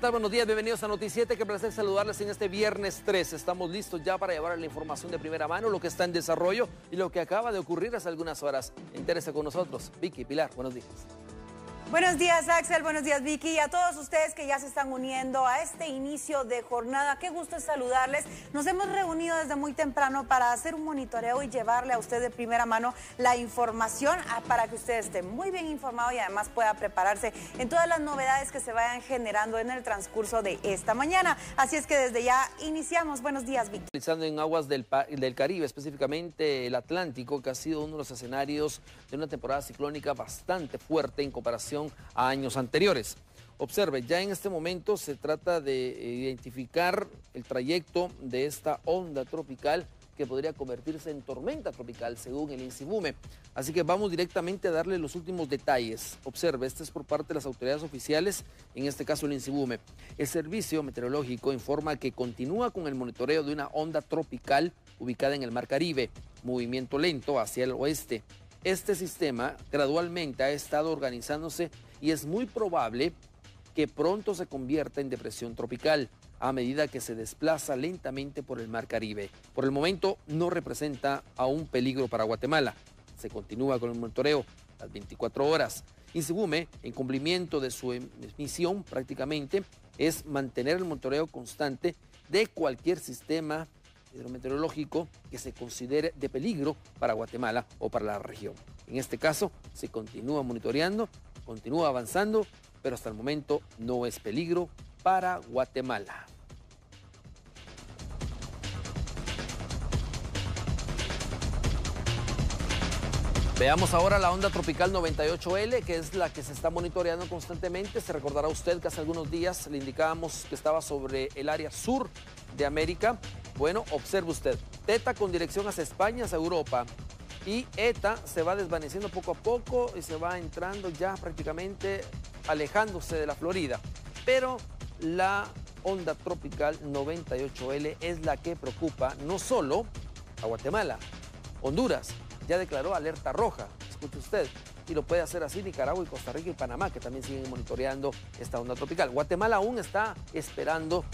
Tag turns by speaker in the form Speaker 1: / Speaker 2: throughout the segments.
Speaker 1: Buenos días, bienvenidos a Noticiete. Qué placer saludarles en este viernes 3. Estamos listos ya para llevar la información de primera mano, lo que está en desarrollo y lo que acaba de ocurrir hace algunas horas. Entérese con nosotros. Vicky, Pilar, buenos días.
Speaker 2: Buenos días, Axel. Buenos días, Vicky. Y a todos ustedes que ya se están uniendo a este inicio de jornada. Qué gusto es saludarles. Nos hemos reunido desde muy temprano para hacer un monitoreo y llevarle a usted de primera mano la información ah, para que usted esté muy bien informado y además pueda prepararse en todas las novedades que se vayan generando en el transcurso de esta mañana. Así es que desde ya iniciamos. Buenos días, Vicky.
Speaker 1: Realizando en aguas del Caribe, específicamente el Atlántico, que ha sido uno de los escenarios de una temporada ciclónica bastante fuerte en comparación a años anteriores. Observe, ya en este momento se trata de identificar el trayecto de esta onda tropical que podría convertirse en tormenta tropical según el INSIBUME. Así que vamos directamente a darle los últimos detalles. Observe, este es por parte de las autoridades oficiales, en este caso el INSIBUME. El servicio meteorológico informa que continúa con el monitoreo de una onda tropical ubicada en el Mar Caribe, movimiento lento hacia el oeste. Este sistema gradualmente ha estado organizándose y es muy probable que pronto se convierta en depresión tropical a medida que se desplaza lentamente por el Mar Caribe. Por el momento no representa aún peligro para Guatemala. Se continúa con el monitoreo las 24 horas. Insibume, en cumplimiento de su misión prácticamente, es mantener el monitoreo constante de cualquier sistema hidrometeorológico que se considere de peligro para Guatemala o para la región. En este caso, se continúa monitoreando, continúa avanzando, pero hasta el momento no es peligro para Guatemala. Veamos ahora la onda tropical 98L, que es la que se está monitoreando constantemente. Se recordará usted que hace algunos días le indicábamos que estaba sobre el área sur de América. Bueno, observe usted, Teta con dirección hacia España, hacia Europa. Y ETA se va desvaneciendo poco a poco y se va entrando ya prácticamente alejándose de la Florida. Pero la onda tropical 98L es la que preocupa no solo a Guatemala, Honduras ya declaró alerta roja, escuche usted, y lo puede hacer así Nicaragua y Costa Rica y Panamá, que también siguen monitoreando esta onda tropical. Guatemala aún está esperando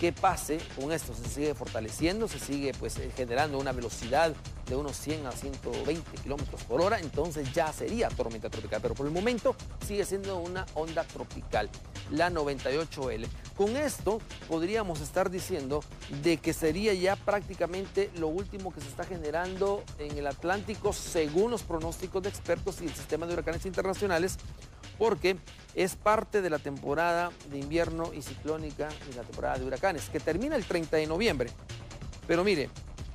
Speaker 1: qué pase con esto. Se sigue fortaleciendo, se sigue pues eh, generando una velocidad de unos 100 a 120 kilómetros por hora, entonces ya sería tormenta tropical, pero por el momento sigue siendo una onda tropical, la 98L. Con esto podríamos estar diciendo de que sería ya prácticamente lo último que se está generando en el Atlántico según los pronósticos de expertos y el sistema de huracanes internacionales porque es parte de la temporada de invierno y ciclónica y la temporada de huracanes, que termina el 30 de noviembre. Pero mire,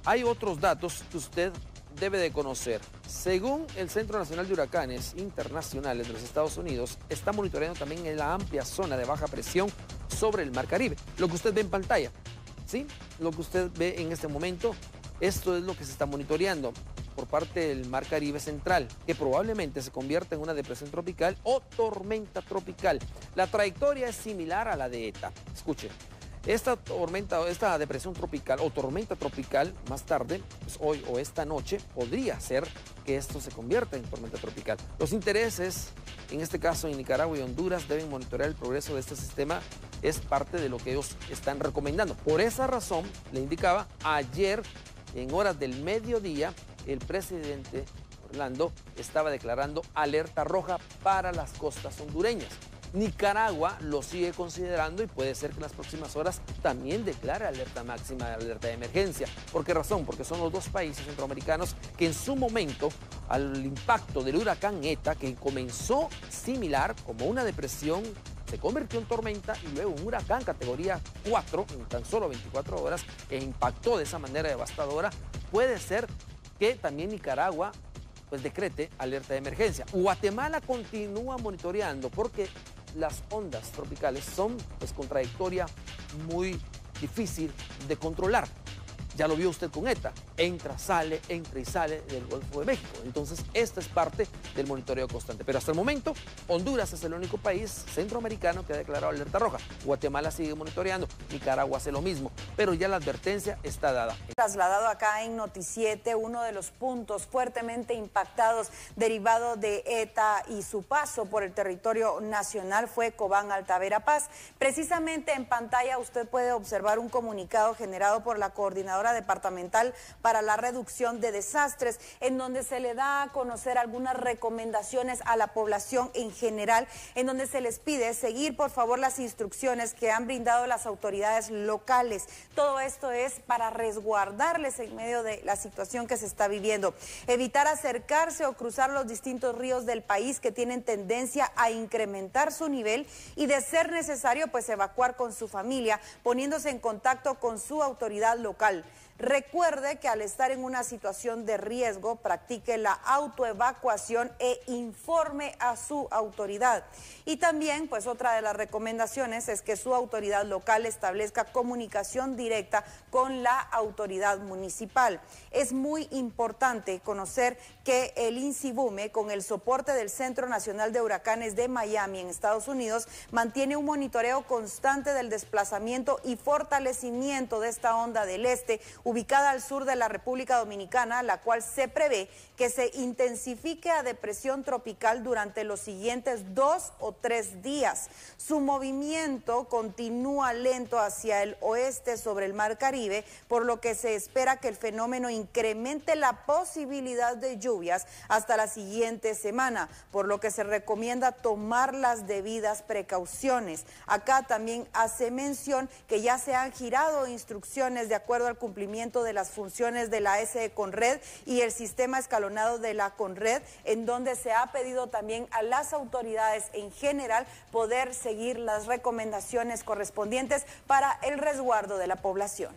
Speaker 1: hay otros datos que usted debe de conocer. Según el Centro Nacional de Huracanes Internacionales de los Estados Unidos, está monitoreando también en la amplia zona de baja presión sobre el Mar Caribe. Lo que usted ve en pantalla, ¿sí? Lo que usted ve en este momento, esto es lo que se está monitoreando por parte del Mar Caribe Central, que probablemente se convierta en una depresión tropical o tormenta tropical. La trayectoria es similar a la de ETA. Escuche, esta tormenta, esta depresión tropical o tormenta tropical más tarde, pues hoy o esta noche, podría ser que esto se convierta en tormenta tropical. Los intereses, en este caso en Nicaragua y Honduras, deben monitorear el progreso de este sistema. Es parte de lo que ellos están recomendando. Por esa razón, le indicaba, ayer en horas del mediodía el presidente Orlando estaba declarando alerta roja para las costas hondureñas. Nicaragua lo sigue considerando y puede ser que en las próximas horas también declare alerta máxima, alerta de emergencia. ¿Por qué razón? Porque son los dos países centroamericanos que en su momento, al impacto del huracán ETA, que comenzó similar como una depresión, se convirtió en tormenta y luego un huracán categoría 4 en tan solo 24 horas e impactó de esa manera devastadora, puede ser que también Nicaragua pues decrete alerta de emergencia. Guatemala continúa monitoreando porque las ondas tropicales son pues con trayectoria muy difícil de controlar. Ya lo vio usted con ETA, entra, sale, entra y sale del Golfo de México. Entonces, esta es parte del monitoreo constante. Pero hasta el momento, Honduras es el único país centroamericano que ha declarado alerta roja. Guatemala sigue monitoreando, Nicaragua hace lo mismo, pero ya la advertencia está dada.
Speaker 2: Trasladado acá en Noticiete, uno de los puntos fuertemente impactados derivado de ETA y su paso por el territorio nacional fue Cobán Altavera Paz. Precisamente en pantalla usted puede observar un comunicado generado por la Coordinadora Departamental para la Reducción de Desastres, en donde se le da a conocer algunas recomendaciones a la población en general, en donde se les pide seguir por favor las instrucciones que han brindado las autoridades locales. Todo esto es para resguardarles en medio de la situación que se está viviendo. Evitar acercarse o cruzar los distintos ríos del país que tienen tendencia a incrementar su nivel y de ser necesario pues evacuar con su familia poniéndose en contacto con su autoridad local. Recuerde que al estar en una situación de riesgo, practique la autoevacuación e informe a su autoridad. Y también, pues otra de las recomendaciones es que su autoridad local establezca comunicación directa con la autoridad municipal. Es muy importante conocer que el INSIBUME, con el soporte del Centro Nacional de Huracanes de Miami en Estados Unidos, mantiene un monitoreo constante del desplazamiento y fortalecimiento de esta onda del este ubicada al sur de la República Dominicana, la cual se prevé que se intensifique a depresión tropical durante los siguientes dos o tres días. Su movimiento continúa lento hacia el oeste sobre el Mar Caribe, por lo que se espera que el fenómeno incremente la posibilidad de hasta la siguiente semana, por lo que se recomienda tomar las debidas precauciones. Acá también hace mención que ya se han girado instrucciones de acuerdo al cumplimiento de las funciones de la SE Conred y el sistema escalonado de la Conred, en donde se ha pedido también a las autoridades en general poder seguir las recomendaciones correspondientes para el resguardo de la población.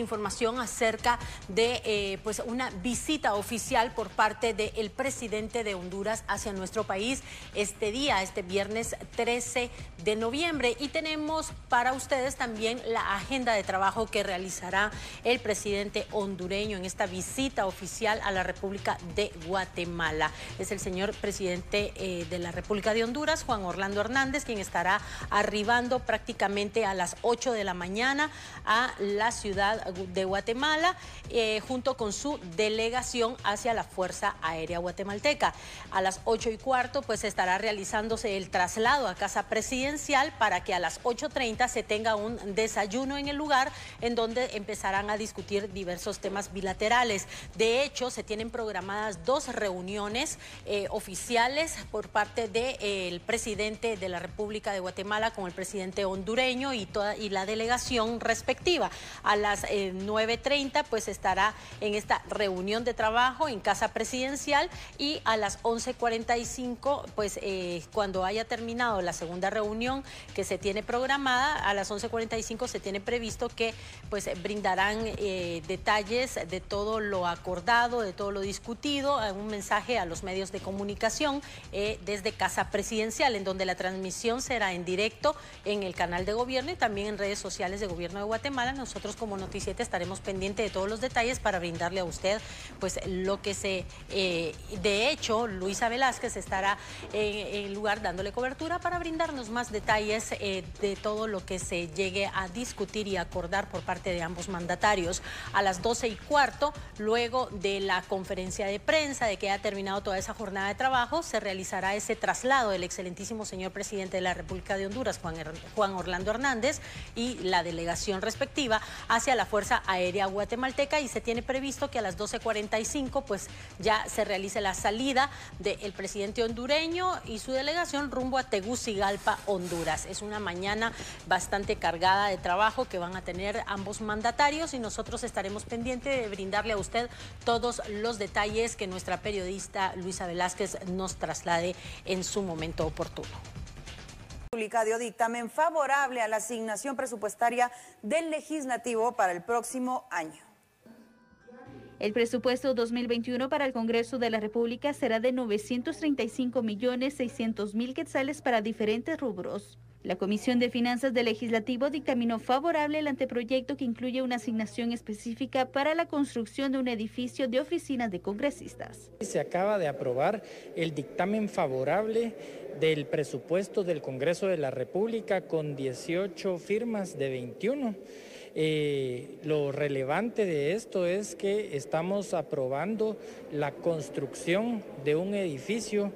Speaker 3: Información acerca de eh, pues una visita oficial por parte del presidente de Honduras hacia nuestro país este día, este viernes 13 de noviembre. Y tenemos para ustedes también la agenda de trabajo que realizará el presidente hondureño en esta visita oficial a la República de Guatemala. Es el señor presidente eh, de la República de Honduras, Juan Orlando Hernández, quien estará arribando prácticamente a las 8 de la mañana a la ciudad de Guatemala, eh, junto con su delegación hacia la Fuerza Aérea Guatemalteca. A las ocho y cuarto, pues estará realizándose el traslado a Casa Presidencial para que a las 8.30 se tenga un desayuno en el lugar en donde empezarán a discutir diversos temas bilaterales. De hecho, se tienen programadas dos reuniones eh, oficiales por parte del eh, presidente de la República de Guatemala con el presidente hondureño y, toda, y la delegación respectiva. A las 9.30 pues estará en esta reunión de trabajo en Casa Presidencial y a las 11.45 pues eh, cuando haya terminado la segunda reunión que se tiene programada, a las 11.45 se tiene previsto que pues brindarán eh, detalles de todo lo acordado, de todo lo discutido, un mensaje a los medios de comunicación eh, desde Casa Presidencial, en donde la transmisión será en directo en el canal de gobierno y también en redes sociales de Gobierno de Guatemala. Nosotros como Noticias estaremos pendientes de todos los detalles para brindarle a usted pues lo que se... Eh, de hecho, Luisa Velázquez estará en lugar dándole cobertura para brindarnos más detalles eh, de todo lo que se llegue a discutir y acordar por parte de ambos mandatarios. A las 12 y cuarto, luego de la conferencia de prensa, de que ha terminado toda esa jornada de trabajo, se realizará ese traslado del excelentísimo señor presidente de la República de Honduras, Juan, Juan Orlando Hernández, y la delegación respectiva hacia la Fuerza Aérea Guatemalteca y se tiene previsto que a las 12.45 pues ya se realice la salida del presidente hondureño y su delegación rumbo a Tegucigalpa, Honduras. Es una mañana bastante cargada de trabajo que van a tener ambos mandatarios y nosotros estaremos pendientes de brindarle a usted todos los detalles que nuestra periodista Luisa Velázquez nos traslade en su momento oportuno.
Speaker 2: Pública dio dictamen favorable a la asignación presupuestaria del legislativo para el próximo año.
Speaker 4: El presupuesto 2021 para el Congreso de la República será de 935 millones 600 mil quetzales para diferentes rubros. La Comisión de Finanzas del Legislativo dictaminó favorable el anteproyecto que incluye una asignación específica para la construcción de un edificio de oficinas de congresistas.
Speaker 5: Se acaba de aprobar el dictamen favorable del presupuesto del Congreso de la República con 18 firmas de 21. Eh, lo relevante de esto es que estamos aprobando la construcción de un edificio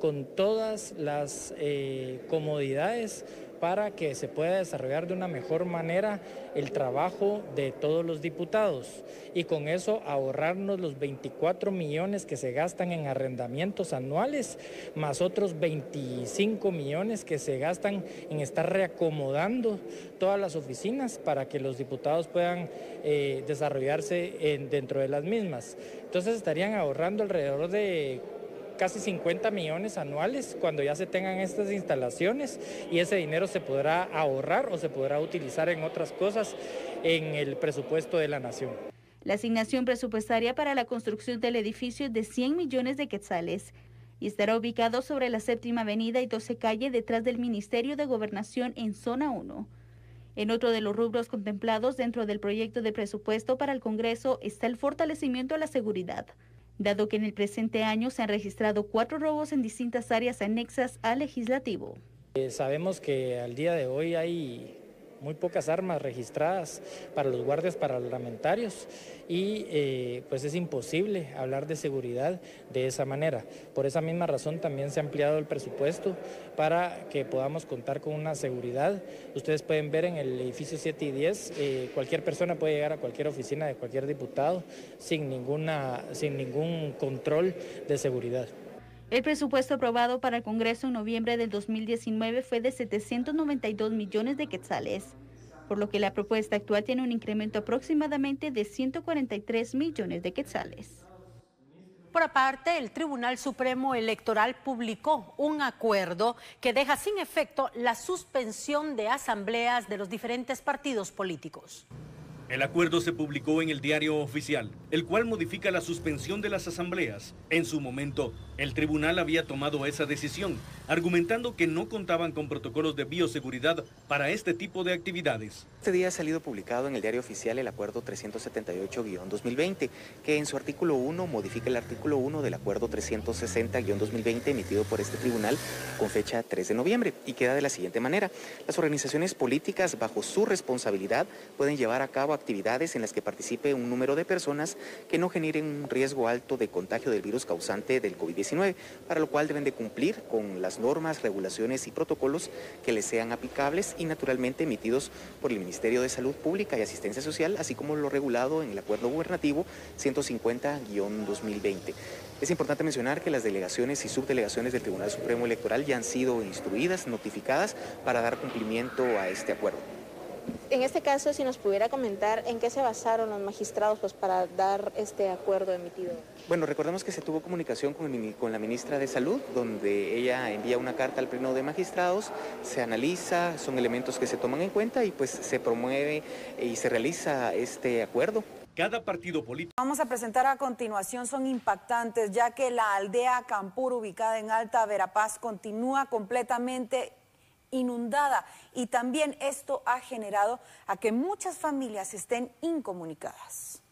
Speaker 5: con todas las eh, comodidades para que se pueda desarrollar de una mejor manera el trabajo de todos los diputados y con eso ahorrarnos los 24 millones que se gastan en arrendamientos anuales, más otros 25 millones que se gastan en estar reacomodando todas las oficinas para que los diputados puedan eh, desarrollarse dentro de las mismas. Entonces estarían ahorrando alrededor de casi 50 millones anuales cuando ya se tengan estas instalaciones y ese dinero se podrá ahorrar o se podrá utilizar en otras cosas en el presupuesto de la nación.
Speaker 4: La asignación presupuestaria para la construcción del edificio es de 100 millones de quetzales y estará ubicado sobre la séptima avenida y 12 calle detrás del Ministerio de Gobernación en zona 1. En otro de los rubros contemplados dentro del proyecto de presupuesto para el Congreso está el fortalecimiento a la seguridad dado que en el presente año se han registrado cuatro robos en distintas áreas anexas al legislativo.
Speaker 5: Eh, sabemos que al día de hoy hay muy pocas armas registradas para los guardias parlamentarios y eh, pues es imposible hablar de seguridad de esa manera. Por esa misma razón también se ha ampliado el presupuesto para que podamos contar con una seguridad. Ustedes pueden ver en el edificio 7 y 10, eh, cualquier persona puede llegar a cualquier oficina de cualquier diputado sin, ninguna, sin ningún control de seguridad.
Speaker 4: El presupuesto aprobado para el Congreso en noviembre del 2019 fue de 792 millones de quetzales, por lo que la propuesta actual tiene un incremento aproximadamente de 143 millones de quetzales.
Speaker 3: Por aparte, el Tribunal Supremo Electoral publicó un acuerdo que deja sin efecto la suspensión de asambleas de los diferentes partidos políticos.
Speaker 6: El acuerdo se publicó en el diario oficial, el cual modifica la suspensión de las asambleas. En su momento, el tribunal había tomado esa decisión, argumentando que no contaban con protocolos de bioseguridad para este tipo de actividades.
Speaker 7: Este día ha salido publicado en el diario oficial el acuerdo 378-2020, que en su artículo 1 modifica el artículo 1 del acuerdo 360-2020 emitido por este tribunal con fecha 3 de noviembre y queda de la siguiente manera. Las organizaciones políticas bajo su responsabilidad pueden llevar a cabo actividades en las que participe un número de personas que no generen un riesgo alto de contagio del virus causante del COVID-19, para lo cual deben de cumplir con las normas, regulaciones y protocolos que les sean aplicables y naturalmente emitidos por el Ministerio de Salud Pública y Asistencia Social, así como lo regulado en el Acuerdo Gubernativo 150-2020. Es importante mencionar que las delegaciones y subdelegaciones del Tribunal Supremo Electoral ya han sido instruidas, notificadas para dar cumplimiento a este acuerdo.
Speaker 8: En este caso, si nos pudiera comentar en qué se basaron los magistrados pues, para dar este acuerdo emitido.
Speaker 7: Bueno, recordemos que se tuvo comunicación con, con, la ministra de Salud, donde ella envía una carta al pleno de magistrados, se analiza, son elementos que se toman en cuenta y pues se promueve y se realiza este acuerdo.
Speaker 6: Cada partido político.
Speaker 2: Vamos a presentar a continuación son impactantes, ya que la aldea Campur, ubicada en Alta Verapaz, continúa completamente inundada y también esto ha generado a que muchas familias estén incomunicadas.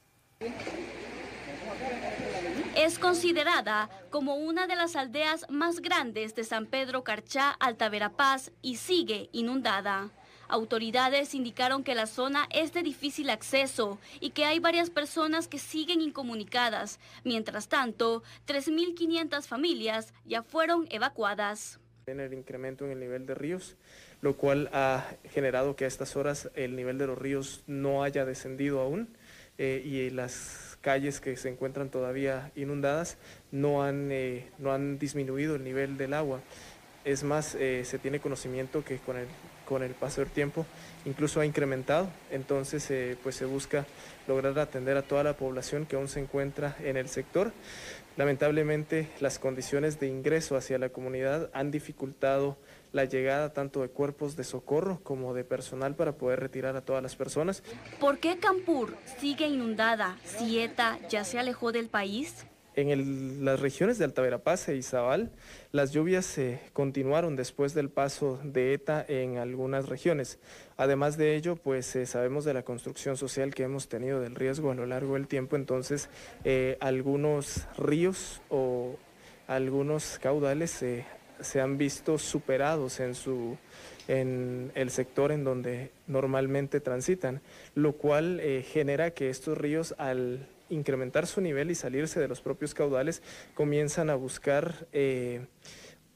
Speaker 4: Es considerada como una de las aldeas más grandes de San Pedro Carchá, Alta Verapaz y sigue inundada. Autoridades indicaron que la zona es de difícil acceso y que hay varias personas que siguen incomunicadas. Mientras tanto, 3.500 familias ya fueron evacuadas
Speaker 9: el incremento en el nivel de ríos, lo cual ha generado que a estas horas el nivel de los ríos no haya descendido aún eh, y las calles que se encuentran todavía inundadas no han, eh, no han disminuido el nivel del agua. Es más, eh, se tiene conocimiento que con el, con el paso del tiempo incluso ha incrementado, entonces pues se busca lograr atender a toda la población que aún se encuentra en el sector Lamentablemente, las condiciones de ingreso hacia la comunidad han dificultado la llegada tanto de cuerpos de socorro como de personal para poder retirar a todas las personas.
Speaker 10: ¿Por qué Campur sigue inundada si ETA ya se alejó del país?
Speaker 9: En las regiones de Alta Verapaz e Izabal, las lluvias se continuaron después del paso de ETA en algunas regiones. Además de ello, pues eh, sabemos de la construcción social que hemos tenido del riesgo a lo largo del tiempo, entonces eh, algunos ríos o algunos caudales se se han visto superados en, su, en el sector en donde normalmente transitan, lo cual eh, genera que estos ríos al incrementar su nivel y salirse de los propios caudales comienzan a buscar eh,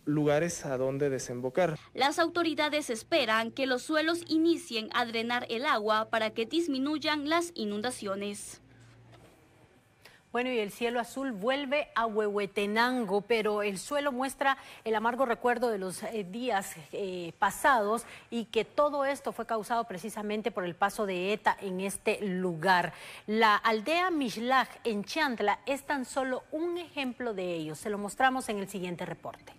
Speaker 9: lugares a donde desembocar.
Speaker 10: Las autoridades esperan que los suelos inicien a drenar el agua para que disminuyan las inundaciones.
Speaker 3: Bueno, y el cielo azul vuelve a Huehuetenango, pero el suelo muestra el amargo recuerdo de los eh, días eh, pasados y que todo esto fue causado precisamente por el paso de ETA en este lugar. La aldea Mishlaj en Chantla es tan solo un ejemplo de ello. Se lo mostramos en el siguiente reporte.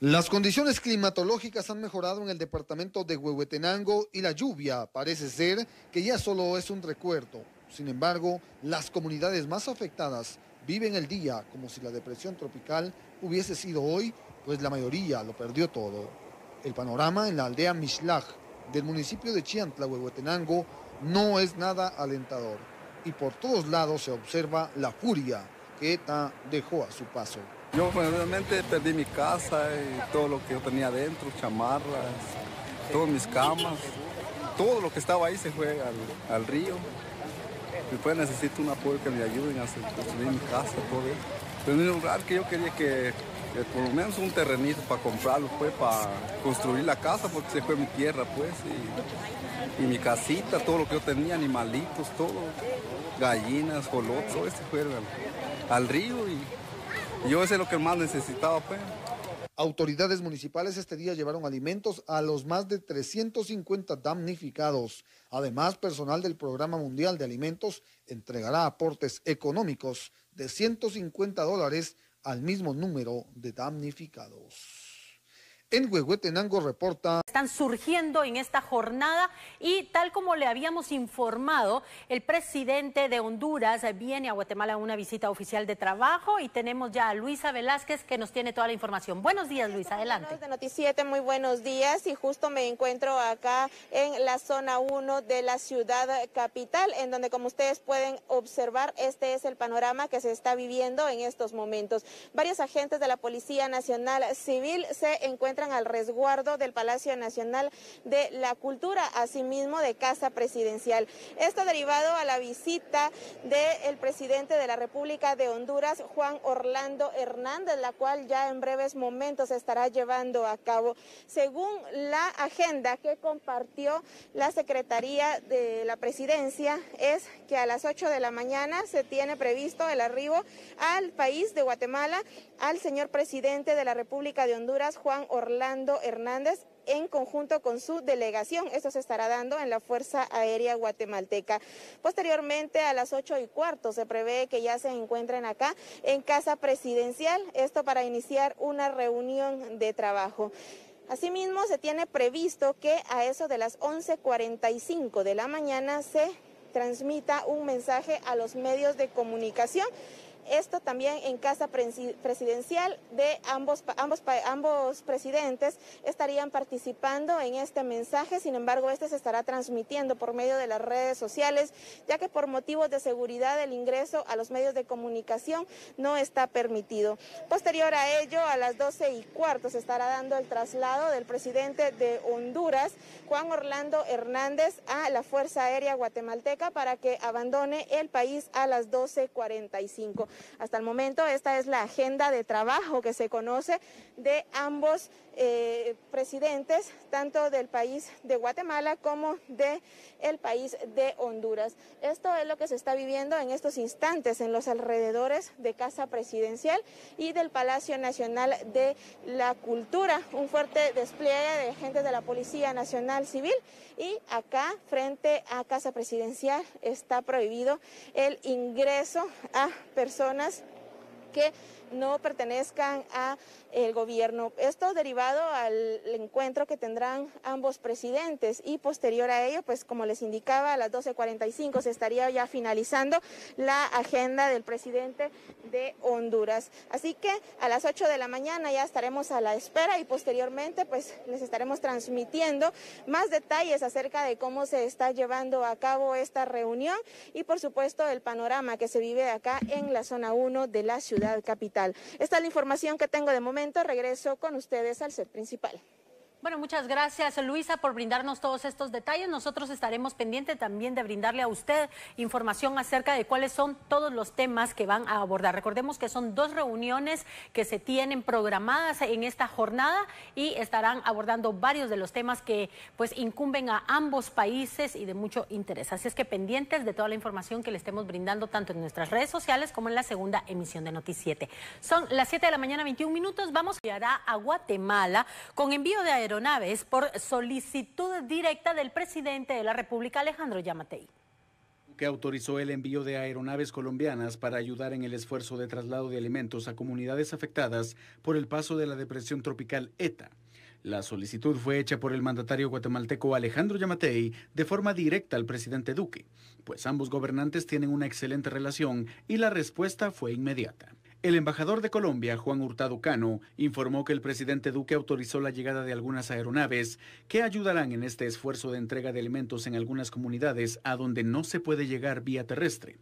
Speaker 11: Las condiciones climatológicas han mejorado en el departamento de Huehuetenango y la lluvia parece ser que ya solo es un recuerdo. Sin embargo, las comunidades más afectadas viven el día como si la depresión tropical hubiese sido hoy, pues la mayoría lo perdió todo. El panorama en la aldea Mishlaj del municipio de Chiantla, Huehuetenango, no es nada alentador y por todos lados se observa la furia que ETA dejó a su paso.
Speaker 12: Yo realmente perdí mi casa y todo lo que yo tenía dentro, chamarras, todas mis camas, todo lo que estaba ahí se fue al río después necesito un apoyo que me ayuden a construir mi casa, todo eso. Pero en un lugar que yo quería que, por lo menos un terrenito para comprarlo, pues, para construir la casa, porque se fue mi tierra, pues, y, mi casita, todo lo que yo tenía, animalitos, todo, gallinas, jolotos, todo eso fue al, río y, yo eso es lo que más necesitaba, pues.
Speaker 11: Autoridades municipales este día llevaron alimentos a los más de 350 damnificados. Además, personal del Programa Mundial de Alimentos entregará aportes económicos de 150 dólares al mismo número de damnificados. En Huehuetenango reporta.
Speaker 3: Están surgiendo en esta jornada y tal como le habíamos informado, el presidente de Honduras viene a Guatemala a una visita oficial de trabajo y tenemos ya a Luisa Velázquez que nos tiene toda la información. Buenos días, Luisa, adelante.
Speaker 8: De Noticiete, muy buenos días y justo me encuentro acá en la zona 1 de la ciudad capital, en donde como ustedes pueden observar, este es el panorama que se está viviendo en estos momentos. Varios agentes de la Policía Nacional Civil se encuentran al resguardo del Palacio Nacional de la Cultura, asimismo de Casa Presidencial. Esto derivado a la visita del presidente de la República de Honduras, Juan Orlando Hernández, la cual ya en breves momentos estará llevando a cabo. Según la agenda que compartió la Secretaría de la Presidencia, es que a las 8 de la mañana se tiene previsto el arribo al país de Guatemala al señor presidente de la República de Honduras, Juan Orlando Hernández, en conjunto con su delegación. Esto se estará dando en la Fuerza Aérea Guatemalteca. Posteriormente, a las ocho y cuarto, se prevé que ya se encuentren acá en Casa Presidencial, esto para iniciar una reunión de trabajo. Asimismo, se tiene previsto que a eso de las 11.45 de la mañana se transmita un mensaje a los medios de comunicación esto también en casa presidencial de ambos, ambos, ambos presidentes estarían participando en este mensaje, sin embargo, este se estará transmitiendo por medio de las redes sociales, ya que por motivos de seguridad el ingreso a los medios de comunicación no está permitido. Posterior a ello, a las 12 y cuarto se estará dando el traslado del presidente de Honduras, Juan Orlando Hernández, a la Fuerza Aérea Guatemalteca para que abandone el país a las 12.45. Hasta el momento esta es la agenda de trabajo que se conoce de ambos eh, presidentes, tanto del país de Guatemala como del el país de Honduras. Esto es lo que se está viviendo en estos instantes en los alrededores de Casa Presidencial y del Palacio Nacional de la Cultura. Un fuerte despliegue de agentes de la Policía Nacional Civil y acá frente a Casa Presidencial está prohibido el ingreso a personas que no pertenezcan a el gobierno. Esto derivado al encuentro que tendrán ambos presidentes y posterior a ello, pues como les indicaba, a las 12.45 se estaría ya finalizando la agenda del presidente de Honduras. Así que a las 8 de la mañana ya estaremos a la espera y posteriormente pues les estaremos transmitiendo más detalles acerca de cómo se está llevando a cabo esta reunión y por supuesto el panorama que se vive acá en la zona 1 de la ciudad capital. Esta es la información que tengo de momento. Regreso con ustedes al set principal.
Speaker 3: Bueno, muchas gracias Luisa por brindarnos todos estos detalles. Nosotros estaremos pendientes también de brindarle a usted información acerca de cuáles son todos los temas que van a abordar. Recordemos que son dos reuniones que se tienen programadas en esta jornada y estarán abordando varios de los temas que pues incumben a ambos países y de mucho interés. Así es que pendientes de toda la información que le estemos brindando tanto en nuestras redes sociales como en la segunda emisión de Noticiete. Son las 7 de la mañana, 21 minutos. Vamos a Guatemala con envío de por solicitud directa del presidente de la República, Alejandro Yamatei
Speaker 13: que autorizó el envío de aeronaves colombianas para ayudar en el esfuerzo de traslado de alimentos a comunidades afectadas por el paso de la depresión tropical ETA. La solicitud fue hecha por el mandatario guatemalteco Alejandro Yamatei de forma directa al presidente Duque, pues ambos gobernantes tienen una excelente relación y la respuesta fue inmediata. El embajador de Colombia, Juan Hurtado Cano, informó que el presidente Duque autorizó la llegada de algunas aeronaves que ayudarán en este esfuerzo de entrega de alimentos en algunas comunidades a donde no se puede llegar vía terrestre.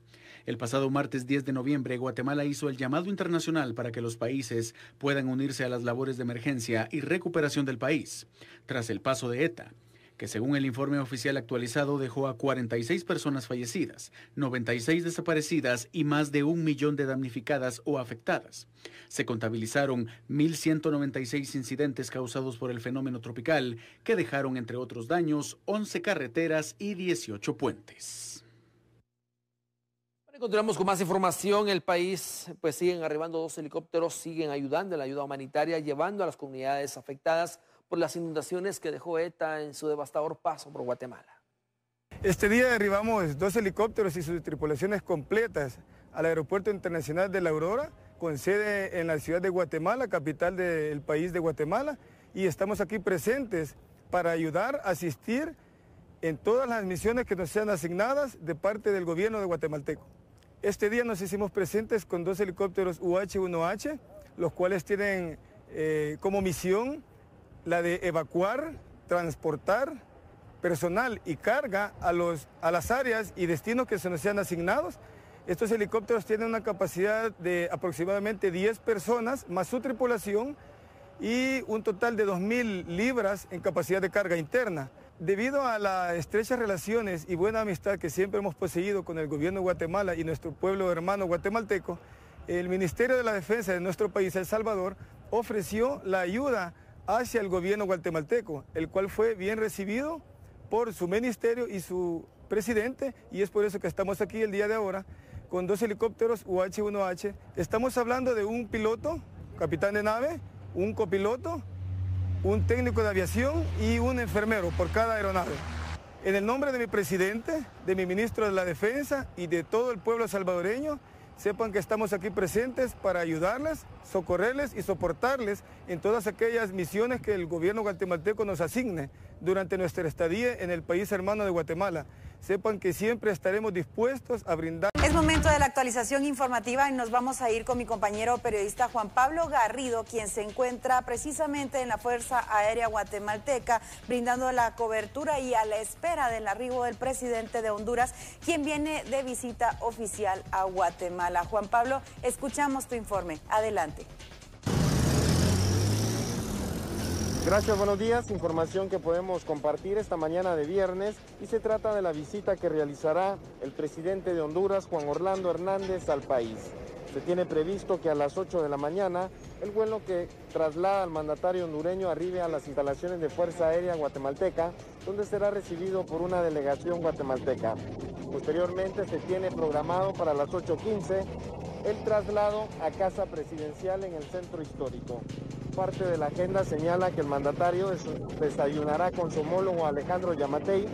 Speaker 13: El pasado martes 10 de noviembre, Guatemala hizo el llamado internacional para que los países puedan unirse a las labores de emergencia y recuperación del país, tras el paso de ETA que según el informe oficial actualizado dejó a 46 personas fallecidas, 96 desaparecidas y más de un millón de damnificadas o afectadas. Se contabilizaron 1.196 incidentes causados por el fenómeno tropical que dejaron, entre otros daños, 11 carreteras y 18 puentes.
Speaker 1: continuamos con más información. El país, pues siguen arribando dos helicópteros, siguen ayudando en la ayuda humanitaria, llevando a las comunidades afectadas por las inundaciones que dejó ETA en su devastador paso por Guatemala.
Speaker 14: Este día derribamos dos helicópteros y sus tripulaciones completas al Aeropuerto Internacional de La Aurora, con sede en la ciudad de Guatemala, capital del país de Guatemala, y estamos aquí presentes para ayudar, asistir en todas las misiones que nos sean asignadas de parte del gobierno de guatemalteco. Este día nos hicimos presentes con dos helicópteros UH-1H, los cuales tienen eh, como misión la de evacuar, transportar personal y carga a, los, a las áreas y destinos que se nos sean asignados. Estos helicópteros tienen una capacidad de aproximadamente 10 personas más su tripulación y un total de 2.000 libras en capacidad de carga interna. Debido a las estrechas relaciones y buena amistad que siempre hemos poseído con el gobierno de Guatemala y nuestro pueblo hermano guatemalteco, el Ministerio de la Defensa de nuestro país, El Salvador, ofreció la ayuda hacia el gobierno guatemalteco, el cual fue bien recibido por su ministerio y su presidente, y es por eso que estamos aquí el día de ahora con dos helicópteros UH-1H. Estamos hablando de un piloto, capitán de nave, un copiloto, un técnico de aviación y un enfermero por cada aeronave. En el nombre de mi presidente, de mi ministro de la Defensa y de todo el pueblo salvadoreño, sepan que estamos aquí presentes para ayudarles, socorrerles y soportarles en todas aquellas misiones que el gobierno guatemalteco nos asigne durante nuestra estadía en el país hermano de Guatemala. Sepan que siempre estaremos dispuestos a brindar.
Speaker 2: Es momento de la actualización informativa y nos vamos a ir con mi compañero periodista Juan Pablo Garrido, quien se encuentra precisamente en la Fuerza Aérea Guatemalteca, brindando la cobertura y a la espera del arribo del presidente de Honduras, quien viene de visita oficial a Guatemala. Juan Pablo, escuchamos tu informe. Adelante.
Speaker 15: Gracias, buenos días. Información que podemos compartir esta mañana de viernes y se trata de la visita que realizará el presidente de Honduras, Juan Orlando Hernández, al país. Se tiene previsto que a las 8 de la mañana el vuelo que traslada al mandatario hondureño arribe a las instalaciones de Fuerza Aérea Guatemalteca, donde será recibido por una delegación guatemalteca. Posteriormente se tiene programado para las 8.15 el traslado a Casa Presidencial en el centro histórico parte de la agenda señala que el mandatario desayunará con su homólogo Alejandro Yamatei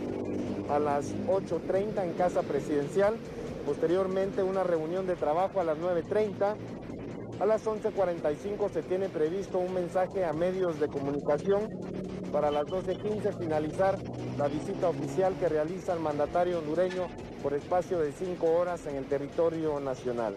Speaker 15: a las 8.30 en Casa Presidencial, posteriormente una reunión de trabajo a las 9.30, A las 11.45 se tiene previsto un mensaje a medios de comunicación para las 12.15 finalizar la visita oficial que realiza el mandatario hondureño por espacio de cinco horas en el territorio nacional.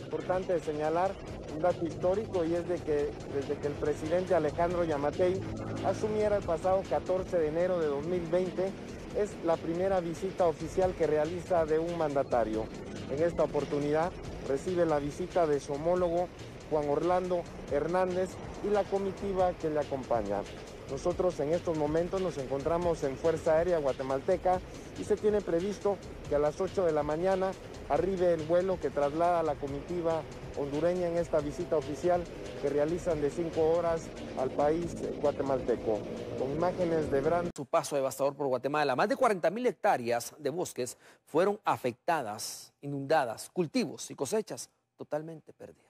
Speaker 15: Importante señalar un dato histórico y es de que desde que el presidente Alejandro Yamatei asumiera el pasado 14 de enero de 2020, es la primera visita oficial que realiza de un mandatario. En esta oportunidad recibe la visita de su homólogo Juan Orlando Hernández y la comitiva que le acompaña. Nosotros en estos momentos nos encontramos en Fuerza Aérea Guatemalteca y se tiene previsto que a las 8 de la mañana arribe el vuelo que traslada a la comitiva hondureña en esta visita oficial que realizan de 5 horas al país guatemalteco. Con imágenes de Brand.
Speaker 1: Su paso devastador por Guatemala, más de 40 mil hectáreas de bosques fueron afectadas, inundadas, cultivos y cosechas totalmente perdidas.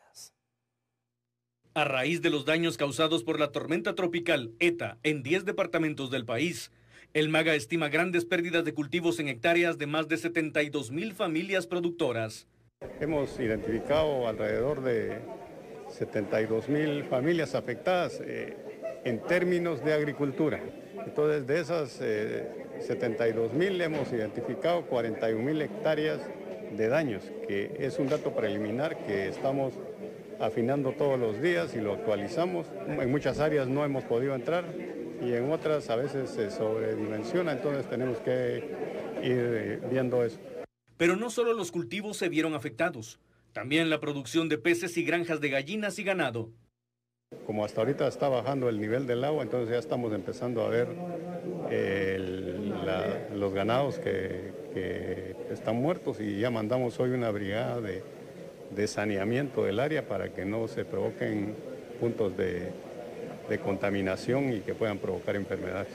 Speaker 6: A raíz de los daños causados por la tormenta tropical ETA en 10 departamentos del país, el MAGA estima grandes pérdidas de cultivos en hectáreas de más de 72 mil familias productoras.
Speaker 16: Hemos identificado alrededor de 72 mil familias afectadas eh, en términos de agricultura. Entonces, de esas 72 eh, mil hemos identificado 41 mil hectáreas de daños, que es un dato preliminar que estamos afinando todos los días y lo actualizamos. En muchas áreas no hemos podido entrar y en otras a veces se sobredimensiona, entonces tenemos que ir eh, viendo eso.
Speaker 6: Pero no solo los cultivos se vieron afectados, también la producción de peces y granjas de gallinas y ganado.
Speaker 16: Como hasta ahorita está bajando el nivel del agua, entonces ya estamos empezando a ver los ganados que están muertos y ya mandamos hoy una brigada de, de saneamiento del área para que no se provoquen puntos de, contaminación y que puedan provocar enfermedades.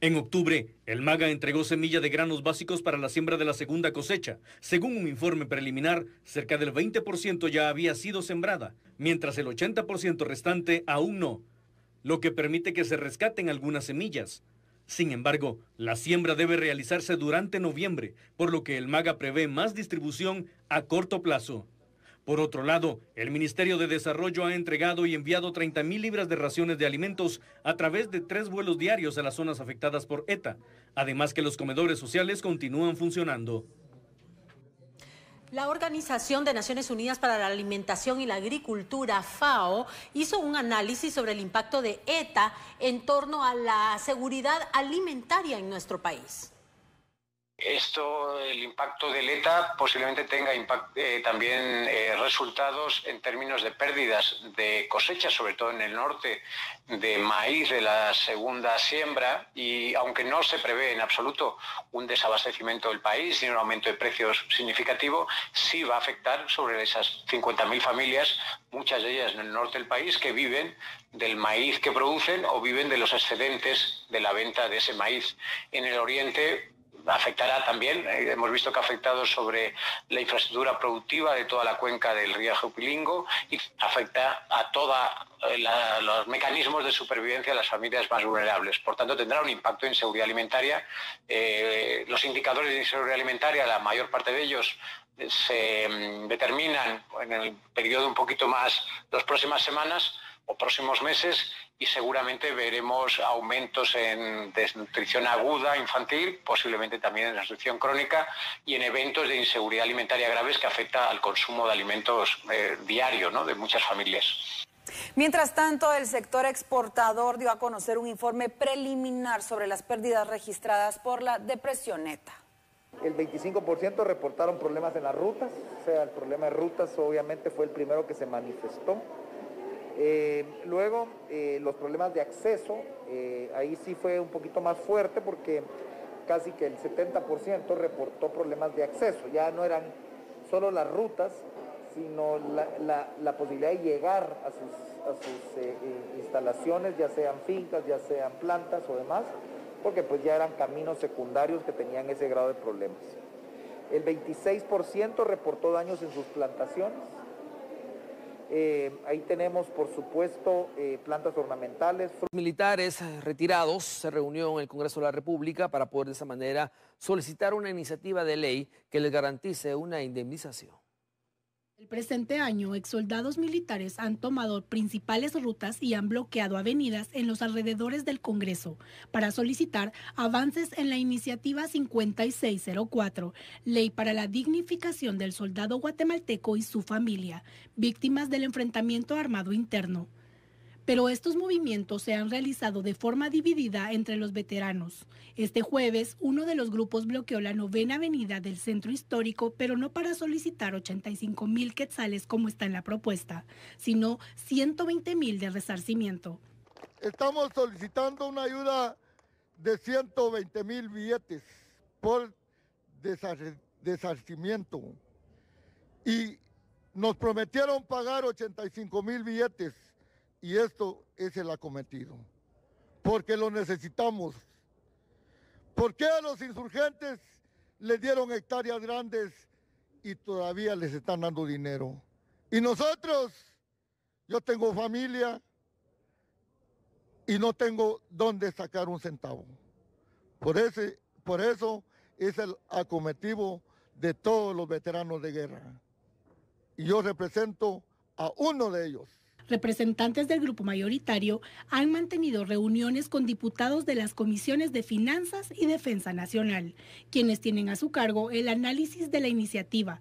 Speaker 6: En octubre, el MAGA entregó semilla de granos básicos para la siembra de la segunda cosecha. Según un informe preliminar, cerca del 20% ya había sido sembrada, mientras el 80% restante aún no, lo que permite que se rescaten algunas semillas. Sin embargo, la siembra debe realizarse durante noviembre, por lo que el MAGA prevé más distribución a corto plazo. Por otro lado, el Ministerio de Desarrollo ha entregado y enviado 30 mil libras de raciones de alimentos a través de tres vuelos diarios a las zonas afectadas por ETA, además que los comedores sociales continúan funcionando.
Speaker 3: La Organización de Naciones Unidas para la Alimentación y la Agricultura, FAO, hizo un análisis sobre el impacto de ETA en torno a la seguridad alimentaria en nuestro país
Speaker 17: esto, el impacto del ETA posiblemente tenga eh, también eh, resultados en términos de pérdidas de cosechas, sobre todo en el norte, de maíz de la segunda siembra y aunque no se prevé en absoluto un desabastecimiento del país ni un aumento de precios significativo, sí va a afectar sobre esas 50.000 familias, muchas de ellas en el norte del país, que viven del maíz que producen o viven de los excedentes de la venta de ese maíz. En el oriente afectará también, eh, hemos visto que ha afectado sobre la infraestructura productiva de toda la cuenca del río Pilingo y afecta a todos eh, los mecanismos de supervivencia de las familias más vulnerables. Por tanto, tendrá un impacto en seguridad alimentaria. Eh, los indicadores de seguridad alimentaria, la mayor parte de ellos se mm, determinan en el periodo un poquito más, las próximas semanas o próximos meses y seguramente veremos aumentos en desnutrición aguda infantil, posiblemente también en desnutrición crónica y en eventos de inseguridad alimentaria graves que afecta al consumo de alimentos eh, diario de muchas familias.
Speaker 2: Mientras tanto, el sector exportador dio a conocer un informe preliminar sobre las pérdidas registradas por la depresión neta.
Speaker 18: El 25% reportaron problemas en las rutas, o sea, el problema de rutas obviamente fue el primero que se manifestó. Eh, luego, eh, los problemas de acceso, eh, ahí sí fue un poquito más fuerte porque casi que el 70% reportó problemas de acceso. Ya no eran solo las rutas, sino la, posibilidad de llegar a sus, instalaciones, ya sean fincas, ya sean plantas o demás, porque pues ya eran caminos secundarios que tenían ese grado de problemas. El 26% reportó daños en sus plantaciones, eh, ahí tenemos, por supuesto, eh, plantas ornamentales.
Speaker 1: Militares retirados se reunió en el Congreso de la República para poder de esa manera solicitar una iniciativa de ley que les garantice una indemnización.
Speaker 19: El presente año, exsoldados militares han tomado principales rutas y han bloqueado avenidas en los alrededores del Congreso para solicitar avances en la iniciativa 5604, Ley para la Dignificación del Soldado Guatemalteco y su familia, víctimas del enfrentamiento armado interno pero estos movimientos se han realizado de forma dividida entre los veteranos. Este jueves, uno de los grupos bloqueó la novena avenida del centro histórico, pero no para solicitar 85 mil quetzales como está en la propuesta, sino 120 mil de resarcimiento.
Speaker 20: Estamos solicitando una ayuda de 120 mil billetes por desarcimiento y nos prometieron pagar 85 mil billetes y esto es el acometido, porque lo necesitamos. ¿Por qué a los insurgentes les dieron hectáreas grandes y todavía les están dando dinero? Y nosotros, yo tengo familia y no tengo dónde sacar un centavo. Por, ese, por eso es el acometivo de todos los veteranos de guerra. Y yo represento a uno de ellos
Speaker 19: representantes del grupo mayoritario han mantenido reuniones con diputados de las comisiones de Finanzas y Defensa Nacional, quienes tienen a su cargo el análisis de la iniciativa.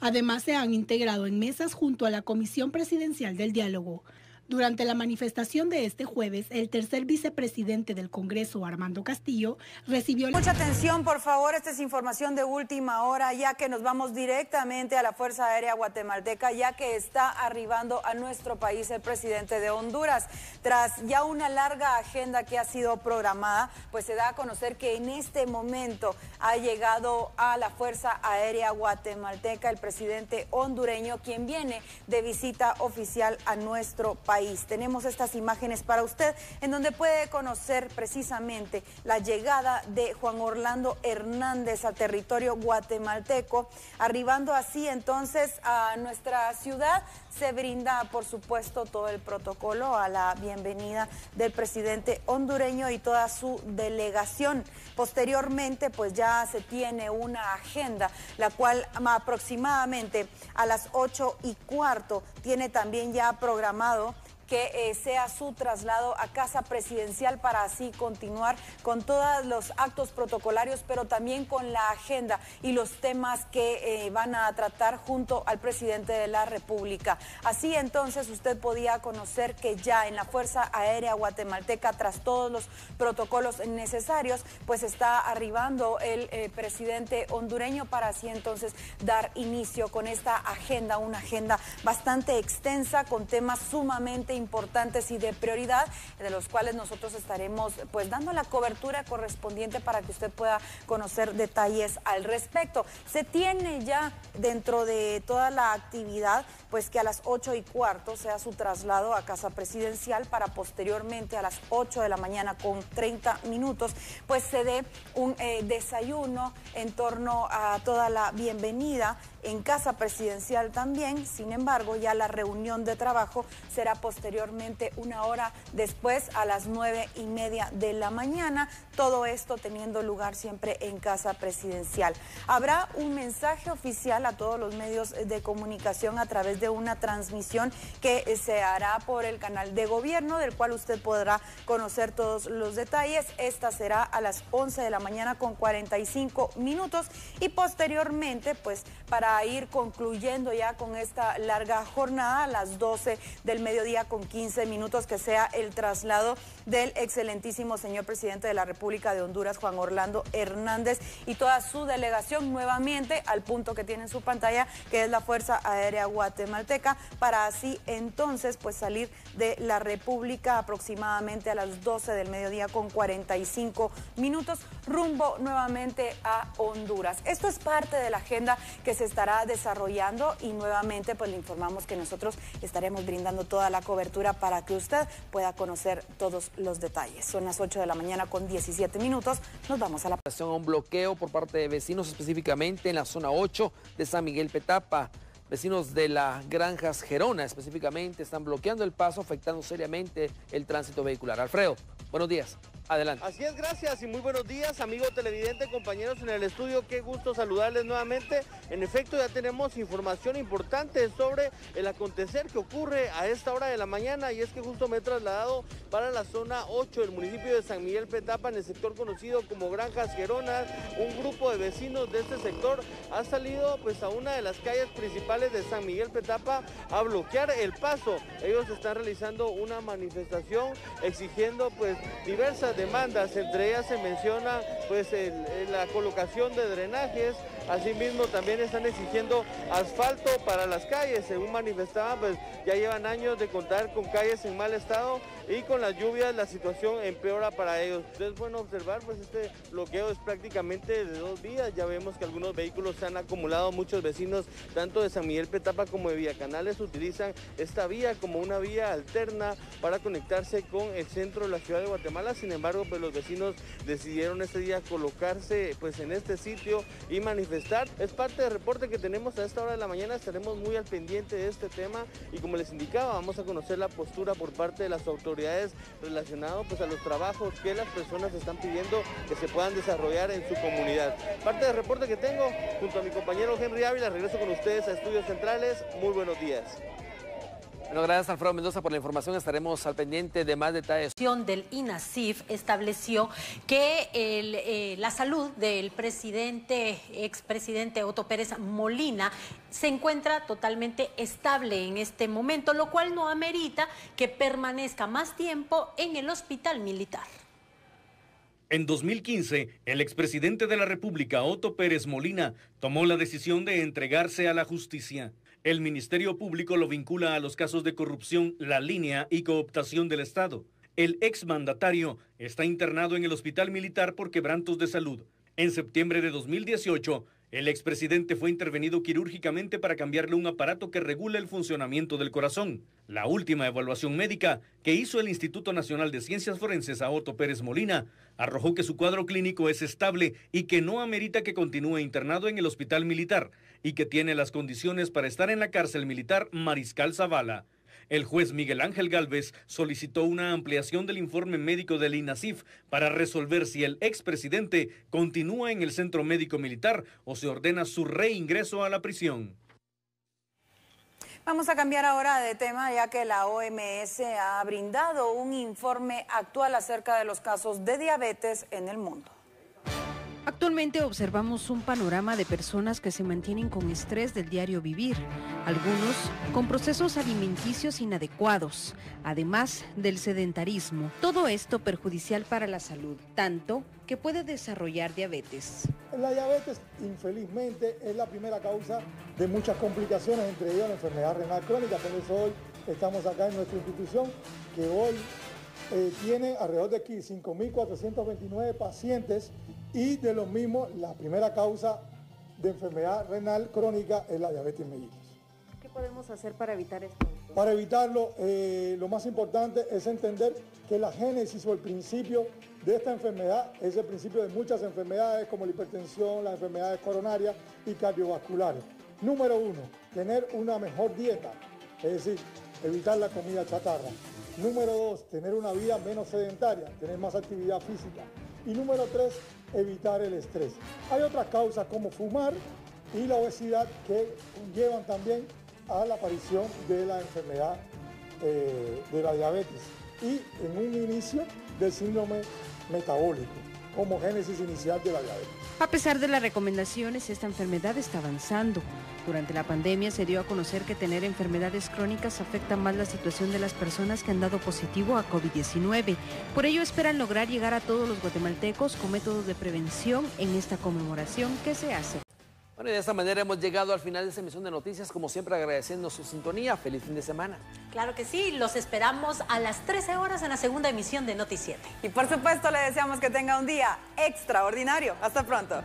Speaker 19: Además, se han integrado en mesas junto a la Comisión Presidencial del Diálogo. Durante la manifestación de este jueves, el tercer vicepresidente del Congreso, Armando Castillo, recibió...
Speaker 2: Mucha atención, por favor, esta es información de última hora, ya que nos vamos directamente a la Fuerza Aérea Guatemalteca, ya que está arribando a nuestro país el presidente de Honduras. Tras ya una larga agenda que ha sido programada, pues se da a conocer que en este momento ha llegado a la Fuerza Aérea Guatemalteca el presidente hondureño, quien viene de visita oficial a nuestro país. Tenemos estas imágenes para usted en donde puede conocer precisamente la llegada de Juan Orlando Hernández al territorio guatemalteco, arribando así entonces a nuestra ciudad. Se brinda, por supuesto, todo el protocolo a la bienvenida del presidente hondureño y toda su delegación. Posteriormente, pues ya se tiene una agenda, la cual aproximadamente a las ocho y cuarto tiene también ya programado que eh, sea su traslado a casa presidencial para así continuar con todos los actos protocolarios, pero también con la agenda y los temas que eh, van a tratar junto al presidente de la República. Así entonces usted podía conocer que ya en la Fuerza Aérea Guatemalteca, tras todos los protocolos necesarios, pues está arribando el eh, presidente hondureño para así entonces dar inicio con esta agenda, una agenda bastante extensa con temas sumamente importantes y de prioridad, de los cuales nosotros estaremos pues dando la cobertura correspondiente para que usted pueda conocer detalles al respecto. Se tiene ya dentro de toda la actividad pues que a las 8 y cuarto sea su traslado a casa presidencial para posteriormente a las 8 de la mañana con 30 minutos pues se dé un eh, desayuno en torno a toda la bienvenida en casa presidencial también. Sin embargo, ya la reunión de trabajo será posteriormente una hora después a las nueve y media de la mañana. Todo esto teniendo lugar siempre en casa presidencial. Habrá un mensaje oficial a todos los medios de comunicación a través de una transmisión que se hará por el canal de gobierno, del cual usted podrá conocer todos los detalles. Esta será a las 11 de la mañana con 45 minutos y posteriormente, pues para ir concluyendo ya con esta larga jornada a las 12 del mediodía con 15 minutos, que sea el traslado del excelentísimo señor presidente de la República de Honduras, Juan Orlando Hernández, y toda su delegación nuevamente al punto que tiene en su pantalla, que es la Fuerza Aérea Guatemalteca, para así entonces pues salir de la República aproximadamente a las 12 del mediodía con 45 minutos, rumbo nuevamente a Honduras. Esto es parte de la agenda que se estará desarrollando y nuevamente pues le informamos que nosotros estaremos brindando toda la cobertura para que usted pueda conocer todos los detalles. Son las 8 de la mañana con 17 minutos. Nos vamos a la...
Speaker 1: Un bloqueo por parte de vecinos específicamente en la zona 8 de San Miguel Petapa. Vecinos de las granjas Gerona específicamente están bloqueando el paso, afectando seriamente el tránsito vehicular. Alfredo, buenos días. Adelante.
Speaker 21: Así es, gracias y muy buenos días, amigo televidente, compañeros en el estudio. Qué gusto saludarles nuevamente. En efecto, ya tenemos información importante sobre el acontecer que ocurre a esta hora de la mañana y es que justo me he trasladado para la zona 8 del municipio de San Miguel Petapa, en el sector conocido como Granjas Geronas. Un grupo de vecinos de este sector ha salido pues a una de las calles principales de San Miguel Petapa a bloquear el paso. Ellos están realizando una manifestación exigiendo pues diversas demandas, entre ellas se menciona pues la colocación de drenajes, asimismo también están exigiendo asfalto para las calles, según manifestaban pues ya llevan años de contar con calles en mal estado y con las lluvias la situación empeora para ellos. Es bueno observar pues este bloqueo es prácticamente de dos vías, ya vemos que algunos vehículos se han acumulado, muchos vecinos tanto de San Miguel Petapa como de Canales utilizan esta vía como una vía alterna para conectarse con el centro de la ciudad de Guatemala, sin embargo pues los vecinos decidieron este día colocarse pues en este sitio y manifestar. Es parte del reporte que tenemos a esta hora de la mañana, estaremos muy al pendiente de este tema y como les indicaba vamos a conocer la postura por parte de las autoridades relacionado pues, a los trabajos que las personas están pidiendo que se puedan desarrollar en su comunidad. Parte del reporte que tengo junto a mi compañero Henry Ávila, regreso con ustedes a Estudios Centrales. Muy buenos días.
Speaker 1: Bueno, gracias Alfredo Mendoza por la información. Estaremos al pendiente de más detalles.
Speaker 3: Del INASIF estableció que eh, la salud del presidente, expresidente Otto Pérez Molina, se encuentra totalmente estable en este momento, lo cual no amerita que permanezca más tiempo en el hospital militar.
Speaker 6: En 2015, el expresidente de la República, Otto Pérez Molina, tomó la decisión de entregarse a la justicia. El Ministerio Público lo vincula a los casos de corrupción, la línea y cooptación del Estado. El exmandatario está internado en el Hospital Militar por quebrantos de salud. En septiembre de 2018, el expresidente fue intervenido quirúrgicamente para cambiarle un aparato que regula el funcionamiento del corazón. La última evaluación médica que hizo el Instituto Nacional de Ciencias Forenses a Otto Pérez Molina arrojó que su cuadro clínico es estable y que no amerita que continúe internado en el hospital militar y que tiene las condiciones para estar en la cárcel militar Mariscal Zavala. El juez Miguel Ángel Galvez solicitó una ampliación del informe médico del INASIF para resolver si el expresidente continúa en el centro médico militar o se ordena su reingreso a la prisión.
Speaker 2: Vamos a cambiar ahora de tema ya que la OMS ha brindado un informe actual acerca de los casos de diabetes en el mundo.
Speaker 22: Actualmente observamos un panorama de personas que se mantienen con estrés del diario vivir, algunos con procesos alimenticios inadecuados, además del sedentarismo. Todo esto perjudicial para la salud, tanto que puede desarrollar diabetes.
Speaker 23: La diabetes, infelizmente, es la primera causa de muchas complicaciones, entre ellas la enfermedad renal crónica. Por eso hoy estamos acá en nuestra institución, que hoy eh, tiene alrededor de aquí 5.429 pacientes y de lo mismo la primera causa de enfermedad renal crónica es la diabetes mellitus.
Speaker 22: ¿Qué podemos hacer para evitar esto?
Speaker 23: Para evitarlo, eh, lo más importante es entender que la génesis o el principio de esta enfermedad es el principio de muchas enfermedades como la hipertensión, las enfermedades coronarias y cardiovasculares. Número uno, tener una mejor dieta, es decir, evitar la comida chatarra. Número dos, tener una vida menos sedentaria, tener más actividad física. Y número tres, evitar el estrés. Hay otras causas como fumar y la obesidad que llevan también a la aparición de la enfermedad eh, de la diabetes y en un inicio del síndrome metabólico como génesis inicial de la diabetes.
Speaker 22: A pesar de las recomendaciones, esta enfermedad está avanzando. Durante la pandemia se dio a conocer que tener enfermedades crónicas afecta más la situación de las personas que han dado positivo a COVID-19. Por ello esperan lograr llegar a todos los guatemaltecos con métodos de prevención en esta conmemoración que se hace.
Speaker 1: Bueno, y de esta manera hemos llegado al final de esta emisión de noticias, como siempre agradeciendo su sintonía. Feliz fin de semana.
Speaker 3: Claro que sí, los esperamos a las 13 horas en la segunda emisión de Noti 7.
Speaker 2: Y por supuesto le deseamos que tenga un día extraordinario. Hasta pronto.